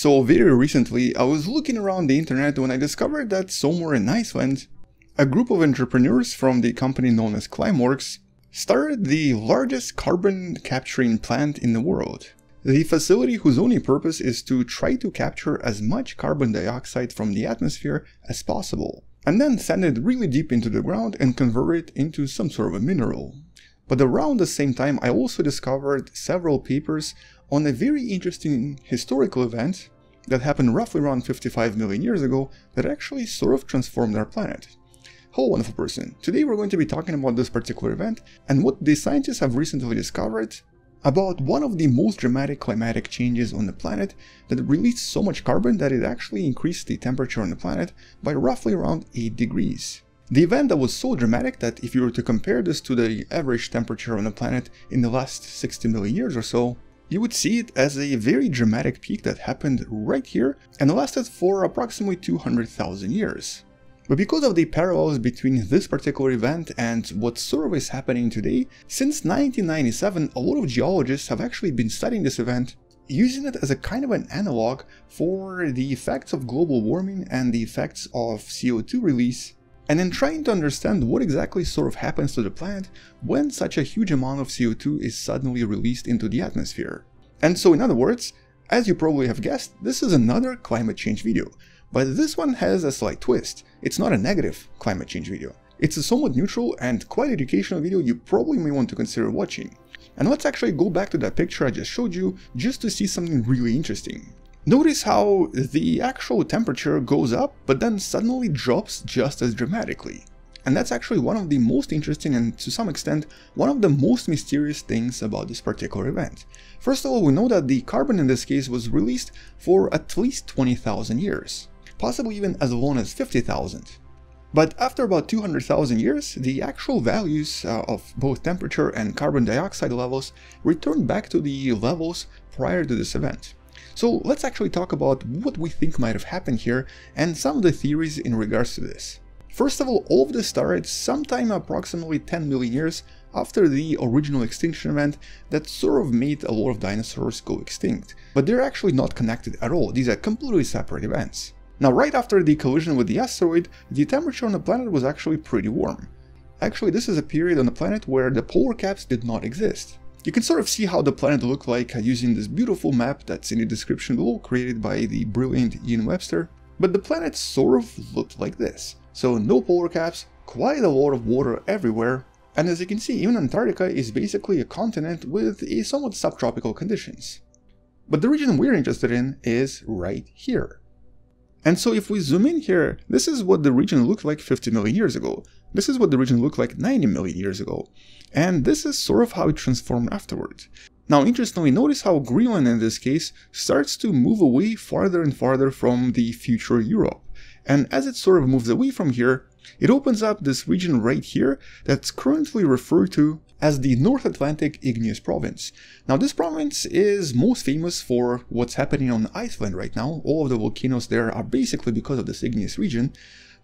So very recently, I was looking around the internet when I discovered that somewhere in Iceland, a group of entrepreneurs from the company known as Climeworks started the largest carbon capturing plant in the world. The facility whose only purpose is to try to capture as much carbon dioxide from the atmosphere as possible, and then send it really deep into the ground and convert it into some sort of a mineral. But around the same time, I also discovered several papers on a very interesting historical event that happened roughly around 55 million years ago that actually sort of transformed our planet. Hello wonderful person, today we're going to be talking about this particular event and what the scientists have recently discovered about one of the most dramatic climatic changes on the planet that released so much carbon that it actually increased the temperature on the planet by roughly around 8 degrees. The event that was so dramatic that if you were to compare this to the average temperature on the planet in the last 60 million years or so, you would see it as a very dramatic peak that happened right here and lasted for approximately 200,000 years. But because of the parallels between this particular event and what sort of is happening today, since 1997 a lot of geologists have actually been studying this event, using it as a kind of an analog for the effects of global warming and the effects of CO2 release and then trying to understand what exactly sort of happens to the planet when such a huge amount of CO2 is suddenly released into the atmosphere. And so in other words, as you probably have guessed, this is another climate change video, but this one has a slight twist. It's not a negative climate change video. It's a somewhat neutral and quite educational video you probably may want to consider watching. And let's actually go back to that picture I just showed you just to see something really interesting. Notice how the actual temperature goes up, but then suddenly drops just as dramatically. And that's actually one of the most interesting and to some extent one of the most mysterious things about this particular event. First of all, we know that the carbon in this case was released for at least 20,000 years, possibly even as long as 50,000. But after about 200,000 years, the actual values uh, of both temperature and carbon dioxide levels returned back to the levels prior to this event. So let's actually talk about what we think might have happened here and some of the theories in regards to this. First of all, all of this started sometime approximately 10 million years after the original extinction event that sort of made a lot of dinosaurs go extinct. But they're actually not connected at all, these are completely separate events. Now right after the collision with the asteroid, the temperature on the planet was actually pretty warm. Actually this is a period on the planet where the polar caps did not exist. You can sort of see how the planet looked like uh, using this beautiful map that's in the description below created by the brilliant Ian Webster. But the planet sort of looked like this. So no polar caps, quite a lot of water everywhere, and as you can see even Antarctica is basically a continent with a somewhat subtropical conditions. But the region we're interested in is right here. And so if we zoom in here, this is what the region looked like 50 million years ago. This is what the region looked like 90 million years ago. And this is sort of how it transformed afterwards. Now interestingly, notice how Greenland in this case starts to move away farther and farther from the future Europe. And as it sort of moves away from here, it opens up this region right here that's currently referred to as the North Atlantic Igneous Province. Now this province is most famous for what's happening on Iceland right now. All of the volcanoes there are basically because of this igneous region,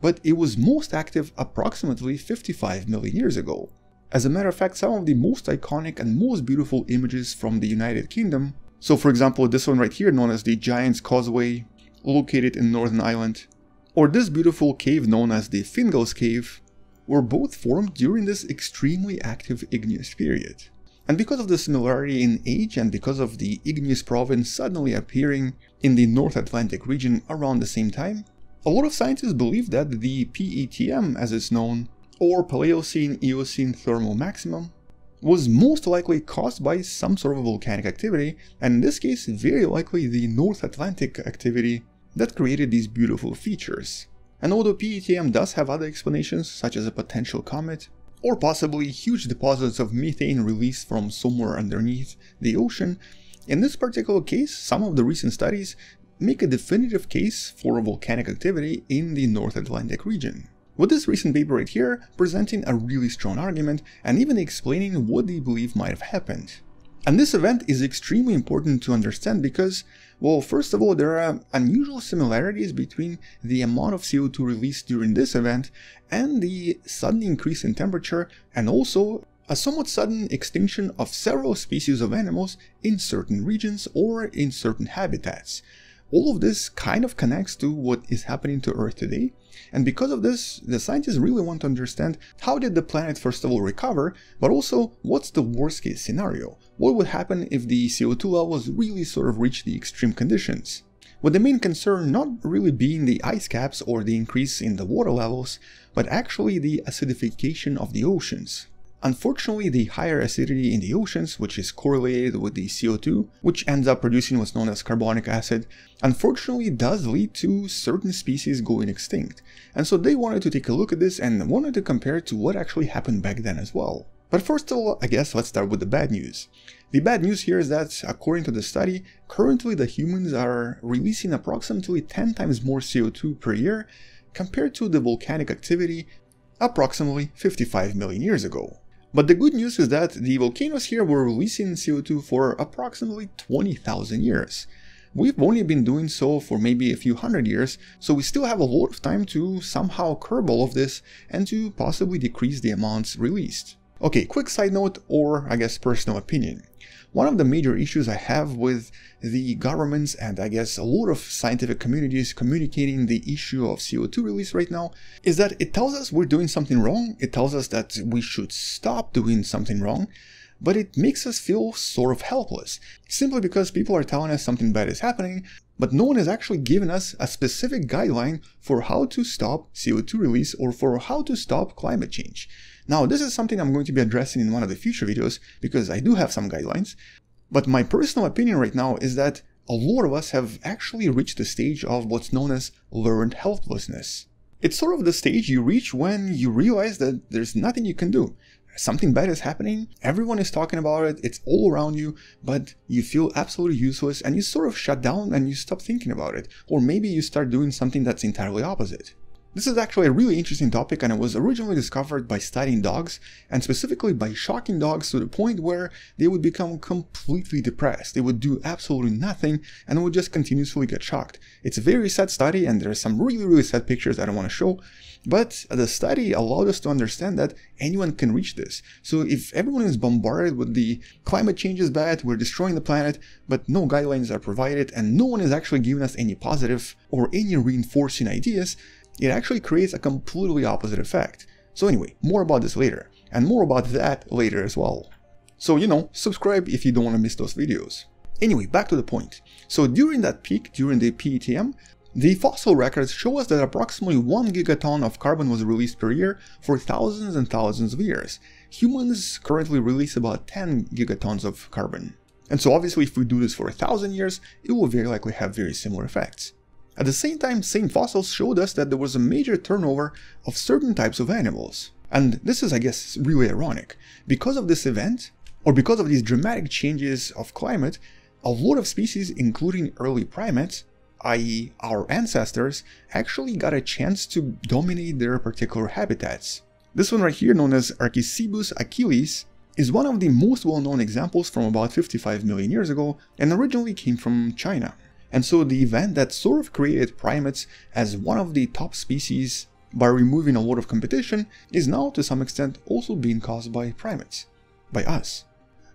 but it was most active approximately 55 million years ago. As a matter of fact, some of the most iconic and most beautiful images from the United Kingdom, so for example this one right here known as the Giant's Causeway, located in Northern Ireland, or this beautiful cave known as the Fingal's Cave, were both formed during this extremely active igneous period. And because of the similarity in age and because of the igneous province suddenly appearing in the North Atlantic region around the same time, a lot of scientists believe that the PETM, as it's known, or Paleocene-Eocene thermal maximum was most likely caused by some sort of volcanic activity, and in this case very likely the North Atlantic activity that created these beautiful features. And although PETM does have other explanations, such as a potential comet, or possibly huge deposits of methane released from somewhere underneath the ocean, in this particular case, some of the recent studies make a definitive case for volcanic activity in the North Atlantic region. With this recent paper right here, presenting a really strong argument and even explaining what they believe might have happened. And this event is extremely important to understand because, well, first of all, there are unusual similarities between the amount of CO2 released during this event and the sudden increase in temperature and also a somewhat sudden extinction of several species of animals in certain regions or in certain habitats. All of this kind of connects to what is happening to Earth today, and because of this, the scientists really want to understand how did the planet first of all recover, but also what's the worst case scenario? What would happen if the CO2 levels really sort of reach the extreme conditions? With the main concern not really being the ice caps or the increase in the water levels, but actually the acidification of the oceans. Unfortunately, the higher acidity in the oceans, which is correlated with the CO2, which ends up producing what's known as carbonic acid, unfortunately does lead to certain species going extinct. And so they wanted to take a look at this and wanted to compare it to what actually happened back then as well. But first of all, I guess let's start with the bad news. The bad news here is that, according to the study, currently the humans are releasing approximately 10 times more CO2 per year compared to the volcanic activity approximately 55 million years ago. But the good news is that the volcanoes here were releasing CO2 for approximately 20,000 years. We've only been doing so for maybe a few hundred years, so we still have a lot of time to somehow curb all of this and to possibly decrease the amounts released. Okay, quick side note, or I guess personal opinion. One of the major issues I have with the governments and I guess a lot of scientific communities communicating the issue of CO2 release right now is that it tells us we're doing something wrong, it tells us that we should stop doing something wrong, but it makes us feel sort of helpless, simply because people are telling us something bad is happening, but no one has actually given us a specific guideline for how to stop CO2 release or for how to stop climate change. Now, this is something I'm going to be addressing in one of the future videos because I do have some guidelines, but my personal opinion right now is that a lot of us have actually reached the stage of what's known as learned helplessness. It's sort of the stage you reach when you realize that there's nothing you can do. Something bad is happening, everyone is talking about it, it's all around you, but you feel absolutely useless and you sort of shut down and you stop thinking about it. Or maybe you start doing something that's entirely opposite. This is actually a really interesting topic and it was originally discovered by studying dogs and specifically by shocking dogs to the point where they would become completely depressed. They would do absolutely nothing and would just continuously get shocked. It's a very sad study and there are some really really sad pictures I want to show but the study allowed us to understand that anyone can reach this. So if everyone is bombarded with the climate change is bad, we're destroying the planet, but no guidelines are provided and no one is actually giving us any positive or any reinforcing ideas, it actually creates a completely opposite effect. So anyway, more about this later, and more about that later as well. So you know, subscribe if you don't want to miss those videos. Anyway, back to the point. So during that peak, during the PETM, the fossil records show us that approximately 1 gigaton of carbon was released per year for thousands and thousands of years. Humans currently release about 10 gigatons of carbon. And so obviously if we do this for a thousand years, it will very likely have very similar effects. At the same time, same fossils showed us that there was a major turnover of certain types of animals. And this is, I guess, really ironic. Because of this event, or because of these dramatic changes of climate, a lot of species, including early primates, i.e. our ancestors, actually got a chance to dominate their particular habitats. This one right here, known as Archicebus achilles, is one of the most well-known examples from about 55 million years ago and originally came from China. And so the event that sort of created primates as one of the top species by removing a lot of competition is now to some extent also being caused by primates, by us.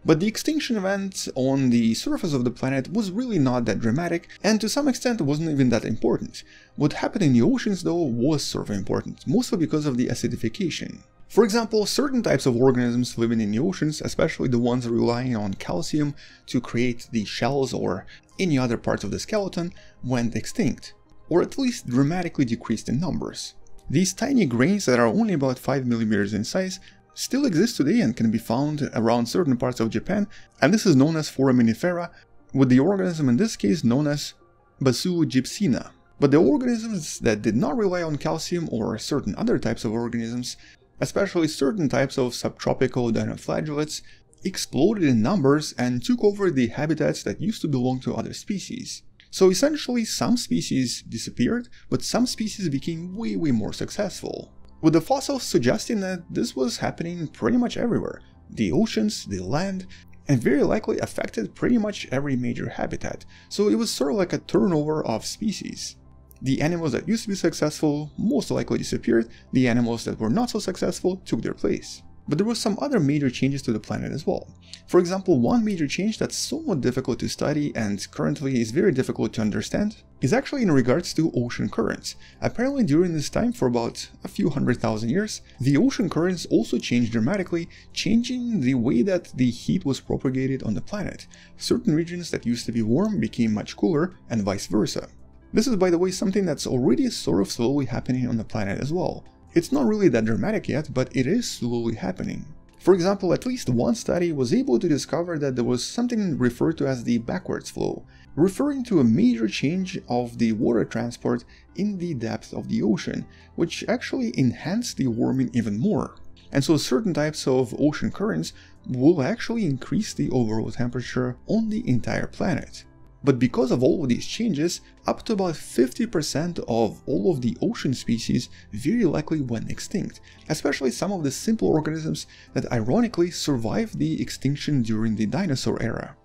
But the extinction event on the surface of the planet was really not that dramatic, and to some extent wasn't even that important. What happened in the oceans though was sort of important, mostly because of the acidification. For example, certain types of organisms living in the oceans, especially the ones relying on calcium to create the shells or any other parts of the skeleton, went extinct, or at least dramatically decreased in numbers. These tiny grains that are only about 5 mm in size still exist today and can be found around certain parts of Japan, and this is known as Foraminifera, with the organism in this case known as Baculogypsina. But the organisms that did not rely on calcium or certain other types of organisms especially certain types of subtropical dinoflagellates, exploded in numbers and took over the habitats that used to belong to other species. So essentially some species disappeared, but some species became way way more successful. With the fossils suggesting that this was happening pretty much everywhere, the oceans, the land, and very likely affected pretty much every major habitat, so it was sort of like a turnover of species. The animals that used to be successful most likely disappeared, the animals that were not so successful took their place. But there were some other major changes to the planet as well. For example, one major change that's somewhat difficult to study and currently is very difficult to understand is actually in regards to ocean currents. Apparently during this time for about a few hundred thousand years, the ocean currents also changed dramatically, changing the way that the heat was propagated on the planet. Certain regions that used to be warm became much cooler and vice versa. This is by the way something that's already sort of slowly happening on the planet as well. It's not really that dramatic yet, but it is slowly happening. For example, at least one study was able to discover that there was something referred to as the backwards flow, referring to a major change of the water transport in the depth of the ocean, which actually enhanced the warming even more. And so certain types of ocean currents will actually increase the overall temperature on the entire planet. But because of all of these changes, up to about 50% of all of the ocean species very likely went extinct, especially some of the simple organisms that ironically survived the extinction during the dinosaur era.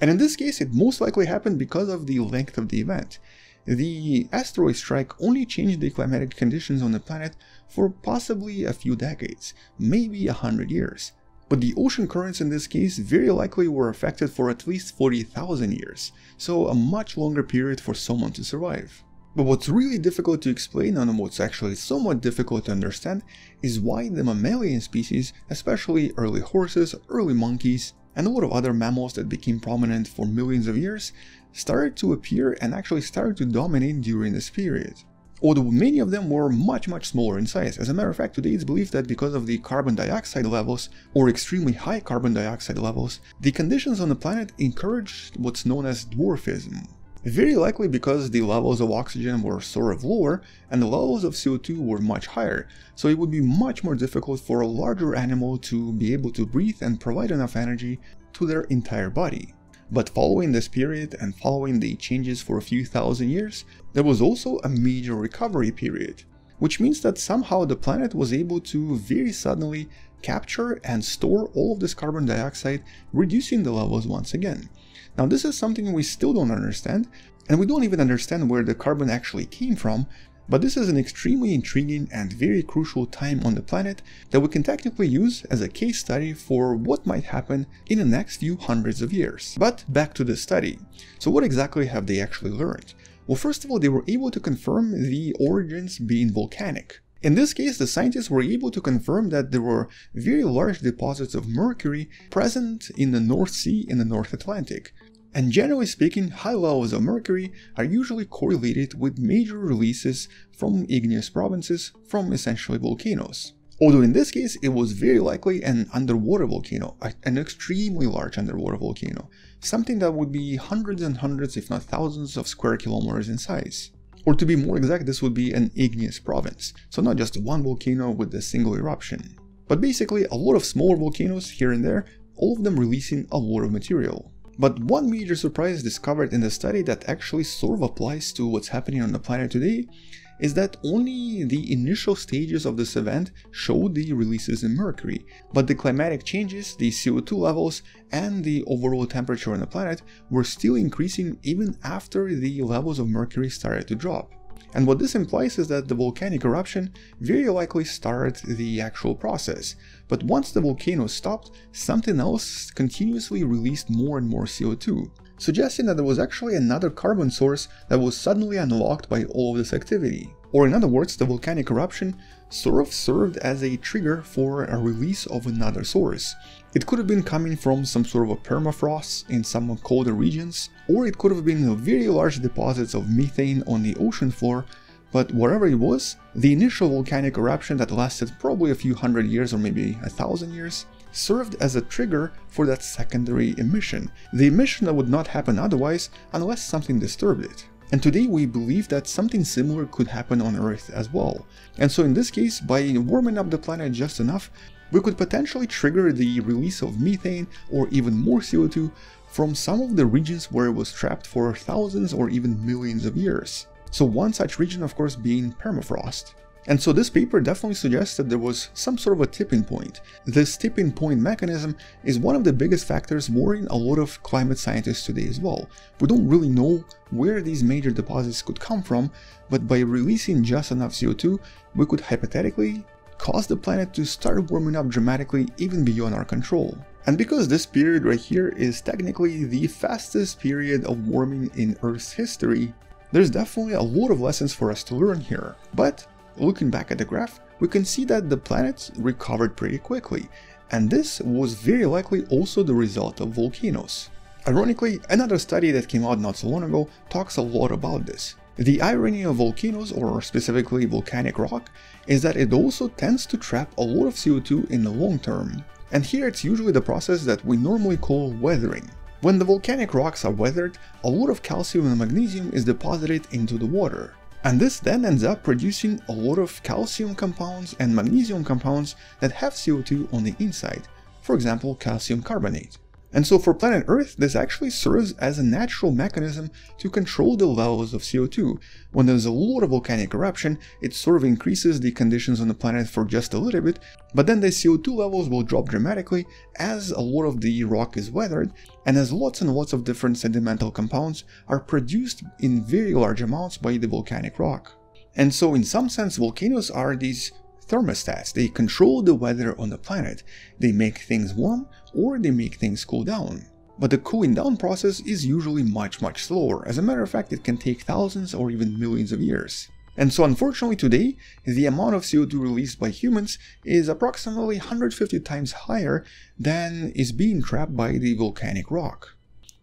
And in this case, it most likely happened because of the length of the event. The asteroid strike only changed the climatic conditions on the planet for possibly a few decades, maybe a hundred years. But the ocean currents in this case very likely were affected for at least 40,000 years, so a much longer period for someone to survive. But what's really difficult to explain and what's actually somewhat difficult to understand is why the mammalian species, especially early horses, early monkeys, and a lot of other mammals that became prominent for millions of years, started to appear and actually started to dominate during this period although many of them were much much smaller in size. As a matter of fact, today it's believed that because of the carbon dioxide levels, or extremely high carbon dioxide levels, the conditions on the planet encouraged what's known as dwarfism. Very likely because the levels of oxygen were sort of lower and the levels of CO2 were much higher, so it would be much more difficult for a larger animal to be able to breathe and provide enough energy to their entire body. But following this period and following the changes for a few thousand years, there was also a major recovery period, which means that somehow the planet was able to very suddenly capture and store all of this carbon dioxide, reducing the levels once again. Now this is something we still don't understand, and we don't even understand where the carbon actually came from, but this is an extremely intriguing and very crucial time on the planet that we can technically use as a case study for what might happen in the next few hundreds of years. But back to the study. So what exactly have they actually learned? Well, first of all, they were able to confirm the origins being volcanic. In this case, the scientists were able to confirm that there were very large deposits of mercury present in the North Sea in the North Atlantic, and generally speaking, high levels of mercury are usually correlated with major releases from igneous provinces from essentially volcanoes. Although in this case it was very likely an underwater volcano, an extremely large underwater volcano, something that would be hundreds and hundreds if not thousands of square kilometers in size. Or to be more exact, this would be an igneous province, so not just one volcano with a single eruption. But basically a lot of smaller volcanoes here and there, all of them releasing a lot of material. But one major surprise discovered in the study that actually sort of applies to what's happening on the planet today is that only the initial stages of this event showed the releases in mercury, but the climatic changes, the CO2 levels, and the overall temperature on the planet were still increasing even after the levels of mercury started to drop. And what this implies is that the volcanic eruption very likely started the actual process, but once the volcano stopped, something else continuously released more and more CO2, suggesting that there was actually another carbon source that was suddenly unlocked by all of this activity. Or in other words, the volcanic eruption sort of served as a trigger for a release of another source, it could have been coming from some sort of a permafrost in some colder regions, or it could have been very large deposits of methane on the ocean floor, but whatever it was, the initial volcanic eruption that lasted probably a few hundred years or maybe a thousand years, served as a trigger for that secondary emission, the emission that would not happen otherwise unless something disturbed it. And today we believe that something similar could happen on Earth as well. And so in this case, by warming up the planet just enough, we could potentially trigger the release of methane or even more CO2 from some of the regions where it was trapped for thousands or even millions of years. So one such region of course being permafrost. And so this paper definitely suggests that there was some sort of a tipping point. This tipping point mechanism is one of the biggest factors worrying a lot of climate scientists today as well. We don't really know where these major deposits could come from, but by releasing just enough CO2, we could hypothetically cause the planet to start warming up dramatically even beyond our control. And because this period right here is technically the fastest period of warming in Earth's history, there's definitely a lot of lessons for us to learn here. But looking back at the graph, we can see that the planet recovered pretty quickly, and this was very likely also the result of volcanoes. Ironically, another study that came out not so long ago talks a lot about this. The irony of volcanoes, or specifically volcanic rock, is that it also tends to trap a lot of CO2 in the long term. And here it's usually the process that we normally call weathering. When the volcanic rocks are weathered, a lot of calcium and magnesium is deposited into the water. And this then ends up producing a lot of calcium compounds and magnesium compounds that have CO2 on the inside, for example calcium carbonate. And so for planet Earth, this actually serves as a natural mechanism to control the levels of CO2. When there's a lot of volcanic eruption, it sort of increases the conditions on the planet for just a little bit, but then the CO2 levels will drop dramatically as a lot of the rock is weathered, and as lots and lots of different sedimental compounds are produced in very large amounts by the volcanic rock. And so in some sense, volcanoes are these thermostats. They control the weather on the planet. They make things warm or they make things cool down. But the cooling down process is usually much much slower. As a matter of fact, it can take thousands or even millions of years. And so unfortunately today, the amount of CO2 released by humans is approximately 150 times higher than is being trapped by the volcanic rock,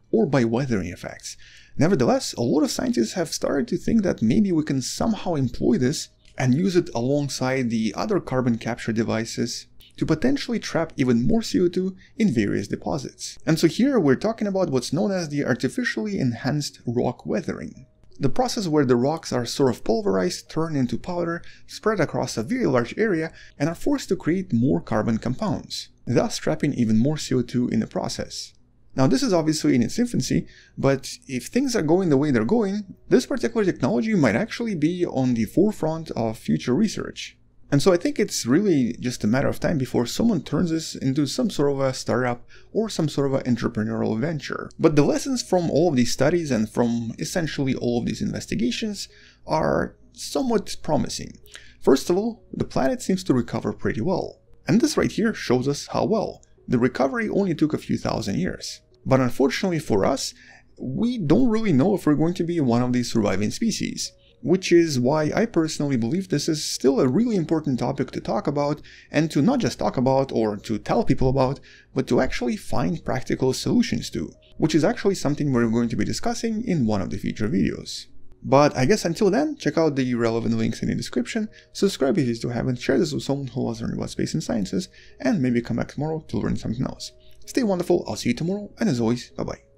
or by weathering effects. Nevertheless, a lot of scientists have started to think that maybe we can somehow employ this and use it alongside the other carbon capture devices to potentially trap even more CO2 in various deposits. And so here we're talking about what's known as the artificially enhanced rock weathering. The process where the rocks are sort of pulverized, turned into powder, spread across a very large area, and are forced to create more carbon compounds, thus trapping even more CO2 in the process. Now this is obviously in its infancy, but if things are going the way they're going, this particular technology might actually be on the forefront of future research. And so I think it's really just a matter of time before someone turns this into some sort of a startup or some sort of an entrepreneurial venture. But the lessons from all of these studies and from essentially all of these investigations are somewhat promising. First of all, the planet seems to recover pretty well. And this right here shows us how well. The recovery only took a few thousand years. But unfortunately for us, we don't really know if we're going to be one of these surviving species. Which is why I personally believe this is still a really important topic to talk about, and to not just talk about or to tell people about, but to actually find practical solutions to, which is actually something we're going to be discussing in one of the future videos. But I guess until then, check out the relevant links in the description, subscribe if you still haven't, share this with someone who loves learning about space and sciences, and maybe come back tomorrow to learn something else. Stay wonderful, I'll see you tomorrow, and as always, bye bye.